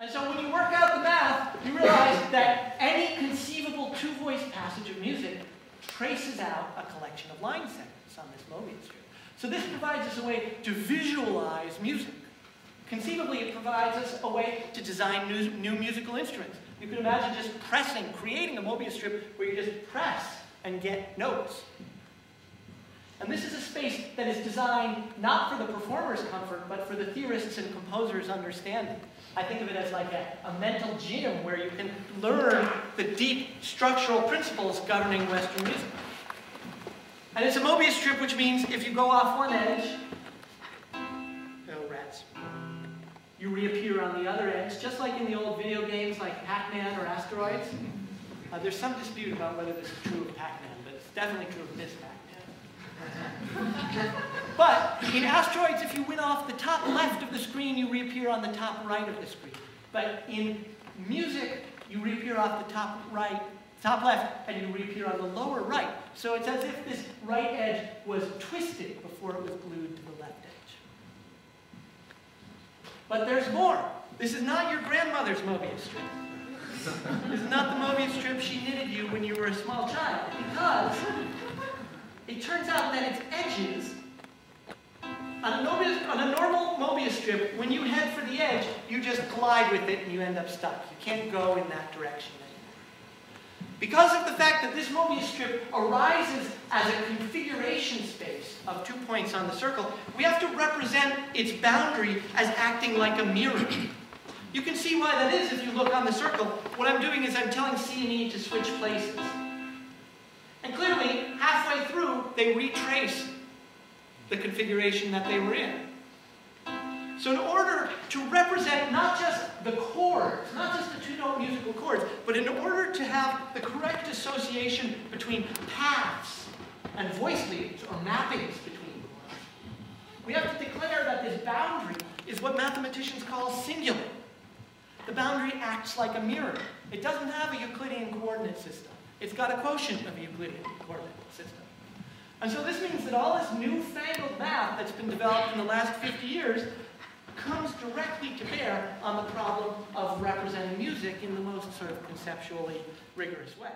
And so when you work out the math, you realize that any conceivable two-voice passage of music traces out a collection of line segments on this Mobius strip. So this provides us a way to visualize music. Conceivably, it provides us a way to design new, new musical instruments. You can imagine just pressing, creating a Mobius strip where you just press and get notes. And this is a space that is designed not for the performer's comfort, but for the theorist's and composer's understanding. I think of it as like a, a, mental gym where you can learn the deep structural principles governing Western music. And it's a Mobius strip, which means if you go off one edge, oh rats, you reappear on the other edge, just like in the old video games like Pac-Man or Asteroids. Uh, there's some dispute about whether this is true of Pac-Man, but it's definitely true of this Pac-Man. In asteroids, if you went off the top left of the screen, you reappear on the top right of the screen. But in music, you reappear off the top right, top left, and you reappear on the lower right. So it's as if this right edge was twisted before it was glued to the left edge. But there's more. This is not your grandmother's Mobius strip. this is not the Mobius strip she knitted you when you were a small child, because it turns out that its edges, on a, Mobius, on a normal Mobius strip, when you head for the edge, you just glide with it and you end up stuck. You can't go in that direction anymore. Because of the fact that this Mobius strip arises as a configuration space of two points on the circle, we have to represent its boundary as acting like a mirror. You can see why that is if you look on the circle. What I'm doing is I'm telling C and E to switch places. And clearly, halfway through, they retrace the configuration that they were in. So in order to represent not just the chords, not just the two-note musical chords, but in order to have the correct association between paths and voice leads, or mappings between chords, we have to declare that this boundary is what mathematicians call singular. The boundary acts like a mirror. It doesn't have a Euclidean coordinate system. It's got a quotient of a Euclidean coordinate system. And so this means that all this newfangled math that's been developed in the last 50 years comes directly to bear on the problem of representing music in the most sort of conceptually rigorous way.